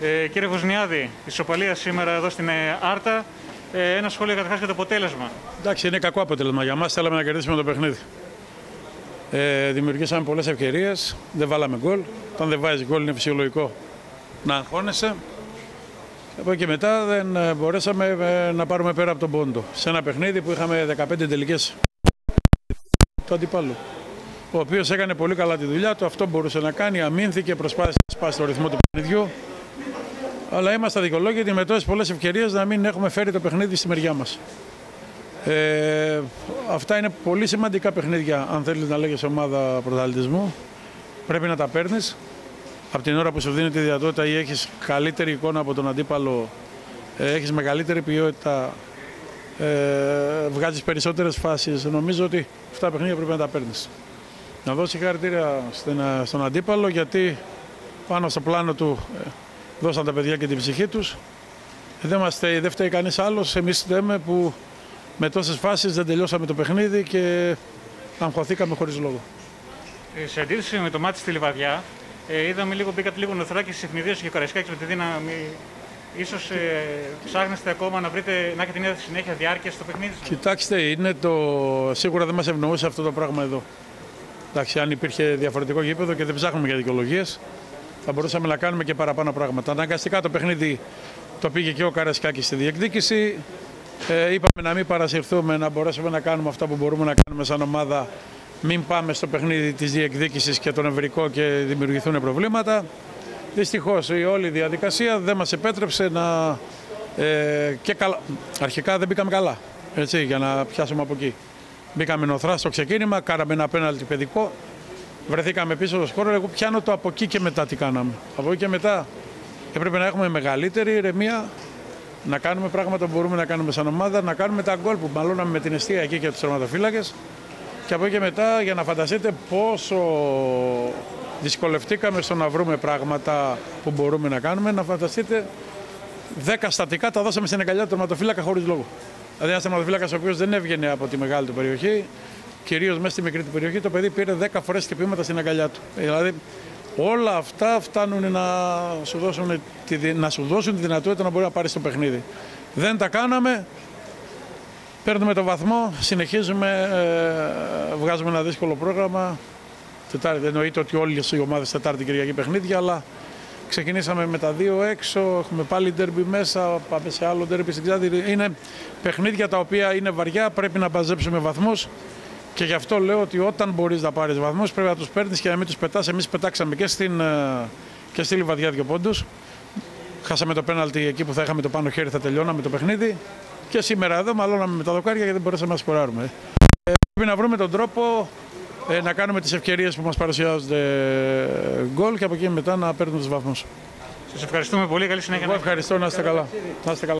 Ε, κύριε Βοσνιάδη, ισοπαλία σήμερα εδώ στην ε, Άρτα. Ε, ένα σχόλιο καταρχάς για το αποτέλεσμα. Εντάξει, είναι κακό αποτέλεσμα για μας. Θέλαμε να κερδίσουμε το παιχνίδι. Ε, δημιουργήσαμε πολλές ευκαιρίες. Δεν βάλαμε γκολ. Όταν δεν βάζεις γκολ, είναι φυσιολογικό να αγχώνεσαι. Από εκεί και μετά δεν ε, μπορέσαμε ε, να πάρουμε πέρα από τον πόντο. Σε ένα παιχνίδι που είχαμε 15 τελικές του αντιπάλου. Ο οποίος έκανε πολύ καλά τη δουλειά του, αυτό μπορούσε να κάνει. Αμήνθηκε, προσπάθησε να σπάσει το ρυθμό του παιχνιδιού. Αλλά είμαστε αδικολόγητοι με τόσες πολλές ευκαιρίες να μην έχουμε φέρει το παιχνίδι στη μεριά μας. Ε, αυτά είναι πολύ σημαντικά παιχνίδια, αν θέλεις να λέγεις ομάδα πρωταθλητισμού. Πρέπει να τα παίρνεις. Από την ώρα που σου δίνει τη δυνατότητα ή έχεις καλύτερη εικόνα από τον αντίπαλο, ε, έχεις μεγαλύτερη ποιότητα, ε, βγάζεις περισσότερες φάσεις. Νομίζω ότι αυτά τα παιχνίδια πρέπει να τα παίρνεις. Να δώσει συγχαρητήρια στον αντίπαλο γιατί πάνω στο πλάνο του ε, δώσαν τα παιδιά και την ψυχή τους. Δεν, είμαστε, δεν φταίει κανείς άλλος. Εμείς φταίμε που με τόσες φάσεις δεν τελειώσαμε το παιχνίδι και αγχωθήκαμε χωρίς λόγο. Ε, σε αντίθεση με το μάτι στη Λιβαδιά, ε, είδαμε λίγο, μπήκατε λίγο νοθράκι στις ευνηδίες και ο Καραϊσκάκης με τη δύναμη. Ίσως ε, ψάχνεστε ακόμα να, βρείτε, να έχετε μια συνέχεια διάρκεια στο παιχνίδι σας; Κοιτάξτε, είναι το... σίγουρα δεν μας ευνοούσε αυτό το πράγμα εδώ. Εντάξει, αν υπήρχε διαφορετικό γήπεδο και δεν ψάχνουμε για δικαιολογίες, θα μπορούσαμε να κάνουμε και παραπάνω πράγματα. Αναγκαστικά το παιχνίδι το πήγε και ο Καρασκάκης στη διεκδίκηση. Ε, είπαμε να μην παρασυρθούμε, να μπορέσουμε να κάνουμε αυτά που μπορούμε να κάνουμε σαν ομάδα. Μην πάμε στο παιχνίδι της διεκδίκησης και τον ευρικό και δημιουργηθούν προβλήματα. Δυστυχώς η όλη διαδικασία δεν μας επέτρεψε να... Ε, και καλά. Αρχικά δεν μπήκαμε καλά, έτσι, για να πιάσουμε από εκεί. Μπήκαμε νοθρά στο ξεκίνημα, κάναμε ένα πέναλτι παιδικό, βρεθήκαμε πίσω στο σκόρο. Εγώ πιάνω το από εκεί και μετά τι κάναμε. Από εκεί και μετά έπρεπε να έχουμε μεγαλύτερη ηρεμία, να κάνουμε πράγματα που μπορούμε να κάνουμε σαν ομάδα, να κάνουμε τα γκολ που μαλώναμε με την αιστεία εκεί και τους τερματοφύλακες. Και από εκεί και μετά για να φανταστείτε πόσο δυσκολευτήκαμε στο να βρούμε πράγματα που μπορούμε να κάνουμε, να φανταστείτε 10 στατικά τα δώσαμε στην εγκαλιά του τερματοφύλακα χωρίς λόγο. Δηλαδή, ένας τερματοφύλακα ο οποίος δεν έβγαινε από τη μεγάλη του περιοχή, κυρίως μέσα στη μικρή του περιοχή, το παιδί πήρε 10 φορές χτυπήματα στην αγκαλιά του. Δηλαδή, όλα αυτά φτάνουν να σου, δώσουν τη, να σου δώσουν τη δυνατότητα να μπορεί να πάρεις το παιχνίδι. Δεν τα κάναμε. Παίρνουμε το βαθμό, συνεχίζουμε, ε, βγάζουμε ένα δύσκολο πρόγραμμα. Τετάρτη, εννοείται ότι όλες οι ομάδες Τετάρτη Κυριακή παιχνίδια, αλλά ξεκινήσαμε με τα δύο έξω. Έχουμε πάλι ντερμπι μέσα, πάμε σε άλλο ντερμπι στην Ξάντη. Είναι παιχνίδια τα οποία είναι βαριά, πρέπει να παζέψουμε βαθμούς. Και γι' αυτό λέω ότι όταν μπορείς να πάρεις βαθμούς, πρέπει να τους παίρνεις και να μην τους πετάς. Εμείς πετάξαμε και, στην, ε, και στη Λιβαδιά δύο πόντους. Χάσαμε το πέναλτι εκεί που θα είχαμε το πάνω χέρι, θα τελειώναμε το παιχνίδι. Και σήμερα εδώ μαλώναμε με τα δοκάρια γιατί δεν μπορέσαμε να σκοράρουμε. Ε, πρέπει να βρούμε τον τρόπο ε, να κάνουμε τις ευκαιρίες που μας παρουσιάζονται γκολ και από εκεί μετά να παίρνουμε τους βαθμούς. Σας ευχαριστούμε πολύ. Καλή συνέχεια. Εγώ ευχαριστώ να είστε καλά. Να είστε καλά.